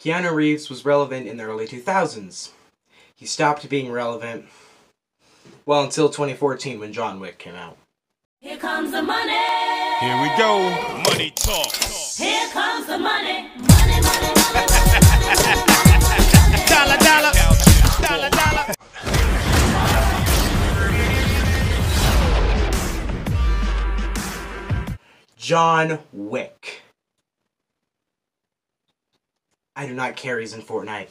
Keanu Reeves was relevant in the early 2000s. He stopped being relevant, well, until 2014 when John Wick came out. Here comes the money. Here we go. Money talk. Here comes the money. Money, money, money. Dollar, dollar. Dollar, dollar. John Wick. I do not care he's in Fortnite.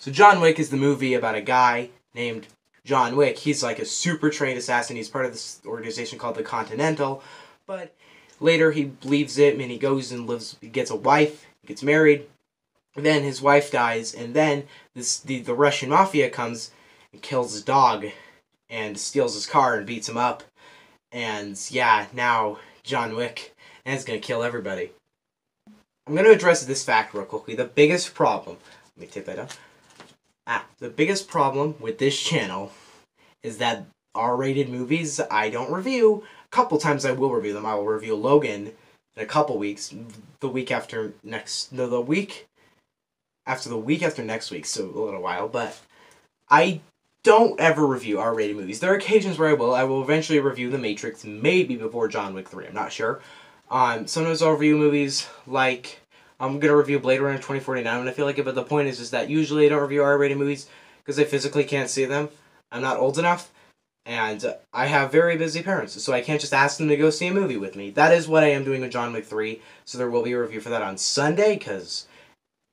So John Wick is the movie about a guy named John Wick. He's like a super trained assassin. He's part of this organization called the Continental. But later he leaves it and he goes and lives he gets a wife, He gets married. Then his wife dies, and then this the, the Russian mafia comes and kills his dog and steals his car and beats him up. And yeah, now John Wick is gonna kill everybody. I'm gonna address this fact real quickly. The biggest problem let me take that down. Ah, the biggest problem with this channel is that R-rated movies I don't review. A couple times I will review them. I will review Logan in a couple weeks. The week after next, no, the week after the week after next week, so a little while. But I don't ever review R-rated movies. There are occasions where I will. I will eventually review The Matrix, maybe before John Wick 3. I'm not sure. Um, sometimes I'll review movies like I'm gonna review Blade Runner 2049 when I feel like it. But the point is, is that usually I don't review R-rated movies because I physically can't see them. I'm not old enough, and I have very busy parents, so I can't just ask them to go see a movie with me. That is what I am doing with John Wick 3. So there will be a review for that on Sunday because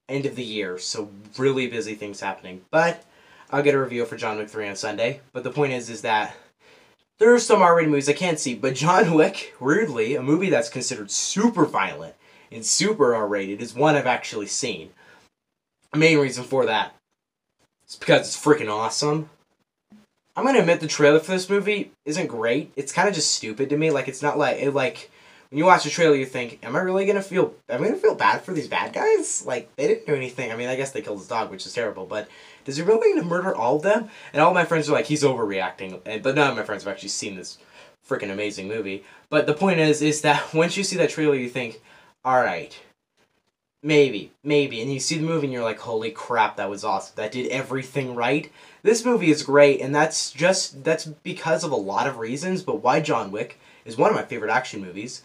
end of the year, so really busy things happening. But I'll get a review for John Wick 3 on Sunday. But the point is, is that there are some R-rated movies I can't see, but John Wick, weirdly, a movie that's considered super violent and super R-rated, is one I've actually seen. The main reason for that is because it's freaking awesome. I'm gonna admit the trailer for this movie isn't great. It's kind of just stupid to me. Like it's not like it like when you watch the trailer, you think, "Am I really gonna feel? Am I gonna feel bad for these bad guys? Like they didn't do anything. I mean, I guess they killed his dog, which is terrible. But does he really gonna murder all of them? And all my friends are like, he's overreacting. And but none of my friends have actually seen this freaking amazing movie. But the point is, is that once you see that trailer, you think, all right, maybe, maybe, and you see the movie and you're like, holy crap, that was awesome. That did everything right. This movie is great, and that's just that's because of a lot of reasons. But why John Wick is one of my favorite action movies,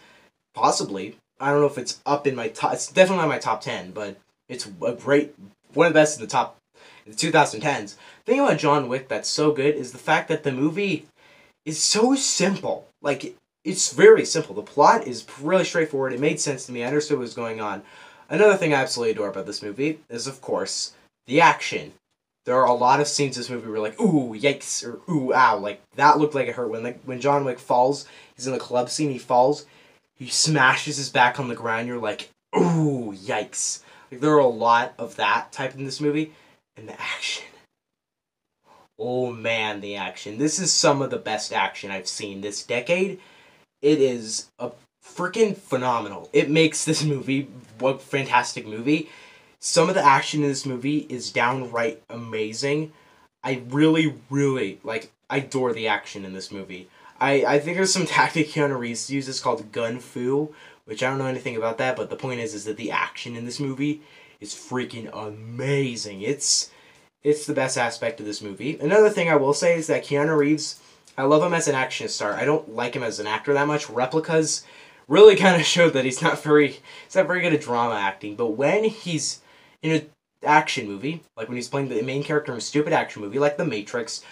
possibly. I don't know if it's up in my top. It's definitely not my top ten, but it's a great one of the best in the top in the 2010s. The thing about John Wick that's so good is the fact that the movie is so simple. Like it's very simple. The plot is really straightforward. It made sense to me. I understood what was going on. Another thing I absolutely adore about this movie is, of course, the action. There are a lot of scenes in this movie where like, ooh, yikes, or ooh, ow, like that looked like it hurt. When like when John Wick falls, he's in the club scene, he falls, he smashes his back on the ground. You're like, ooh, yikes. Like there are a lot of that type in this movie, and the action. Oh man, the action. This is some of the best action I've seen this decade. It is a freaking phenomenal. It makes this movie a fantastic movie. Some of the action in this movie is downright amazing. I really, really like. I adore the action in this movie. I, I think there's some tactic Keanu Reeves uses called gun fu, which I don't know anything about that, but the point is is that the action in this movie is freaking amazing. It's it's the best aspect of this movie. Another thing I will say is that Keanu Reeves, I love him as an action star. I don't like him as an actor that much. Replicas really kind of showed that he's not very he's not very good at drama acting. But when he's in an action movie, like when he's playing the main character in a stupid action movie like The Matrix,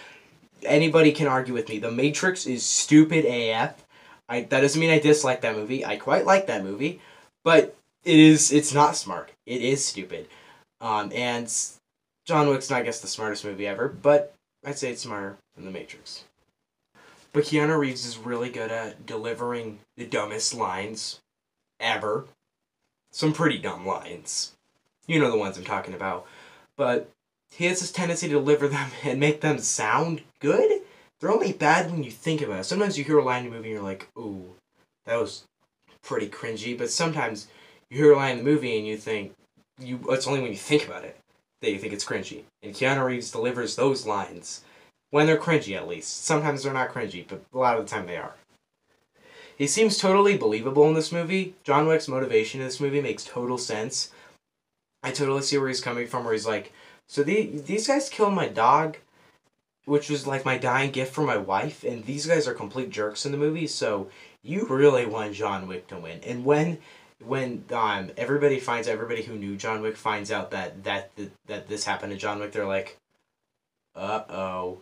anybody can argue with me. The Matrix is stupid AF. I that doesn't mean I dislike that movie. I quite like that movie, but it is it's not smart. It is stupid. Um, and John Wick's not I guess the smartest movie ever, but I'd say it's smarter than The Matrix. But Keanu Reeves is really good at delivering the dumbest lines ever. Some pretty dumb lines. You know the ones I'm talking about. But he has this tendency to deliver them and make them sound good. They're only bad when you think about it. Sometimes you hear a line in the movie and you're like, ooh, that was pretty cringy. But sometimes you hear a line in the movie and you think, you it's only when you think about it that you think it's cringy. And Keanu Reeves delivers those lines when they're cringy, at least. Sometimes they're not cringy, but a lot of the time they are. He seems totally believable in this movie. John Wick's motivation in this movie makes total sense. I totally see where he's coming from. Where he's like, so the, these guys killed my dog, which was like my dying gift for my wife, and these guys are complete jerks in the movie. So you really want John Wick to win. And when when um everybody finds everybody who knew John Wick finds out that that that, this happened to John Wick, they're like, uh oh,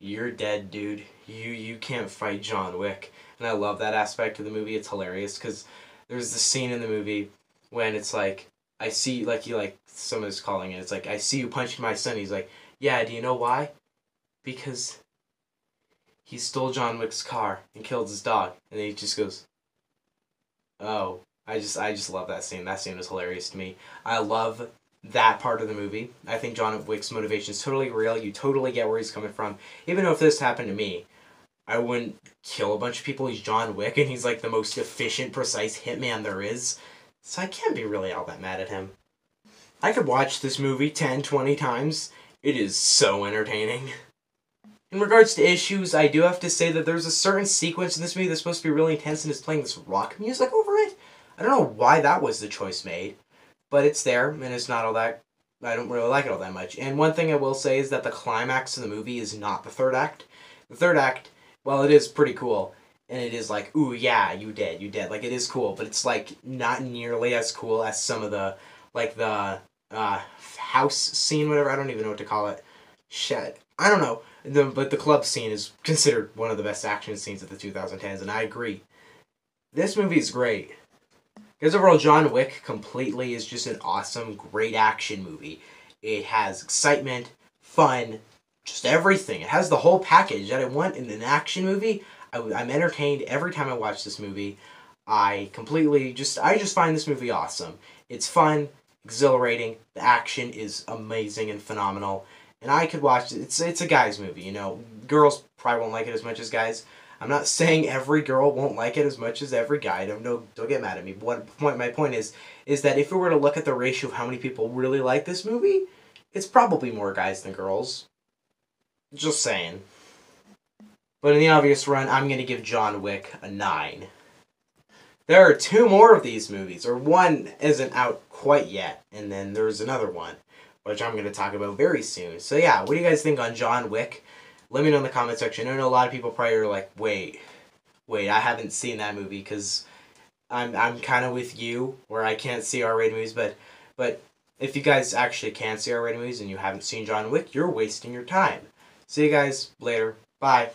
you're dead, dude. You you can't fight John Wick. And I love that aspect of the movie. It's hilarious because there's the scene in the movie when it's like I see like you like someone's calling it. It's like I see you punching my son. He's like, yeah. Do you know why? Because he stole John Wick's car and killed his dog. And then he just goes, oh. I just I just love that scene. That scene was hilarious to me. I love that part of the movie. I think John Wick's motivation is totally real. You totally get where he's coming from. Even though if this happened to me, I wouldn't kill a bunch of people. He's John Wick, and he's like the most efficient, precise hitman there is. So I can't be really all that mad at him. I could watch this movie 10, 20 times. It is so entertaining. In regards to issues, I do have to say that there's a certain sequence in this movie that's supposed to be really intense and is playing this rock music over it. I don't know why that was the choice made, but it's there and it's not all that. I don't really like it all that much. And one thing I will say is that the climax of the movie is not the third act. The third act, well, it is pretty cool, and it is like, ooh, yeah, you did, you did. Like it is cool, but it's like not nearly as cool as some of the like the uh, house scene, whatever. I don't even know what to call it. Shit, I don't know. The, but the club scene is considered one of the best action scenes of the 2010s, and I agree. This movie is great. Because overall, John Wick completely is just an awesome, great action movie. It has excitement, fun, just everything. It has the whole package that I want in an action movie. I, am entertained every time I watch this movie. I completely just, I just find this movie awesome. It's fun, exhilarating. The action is amazing and phenomenal. And I could watch it. It's, it's a guy's movie, you know. Girls probably won't like it as much as guys. I'm not saying every girl won't like it as much as every guy. Don't don't, get mad at me. But what point my point is is that if we were to look at the ratio of how many people really like this movie, it's probably more guys than girls. Just saying. But in the obvious run, I'm gonna give John Wick a nine. There are two more of these movies, or one isn't out quite yet, and then there's another one, which I'm gonna talk about very soon. So yeah, what do you guys think on John Wick? let me know in the comment section. I know a lot of people probably are like, wait, wait, I haven't seen that movie because I'm I'm kind of with you where I can't see R-rated movies, but but if you guys actually can see R-rated movies and you haven't seen John Wick, you're wasting your time. See you guys later. Bye.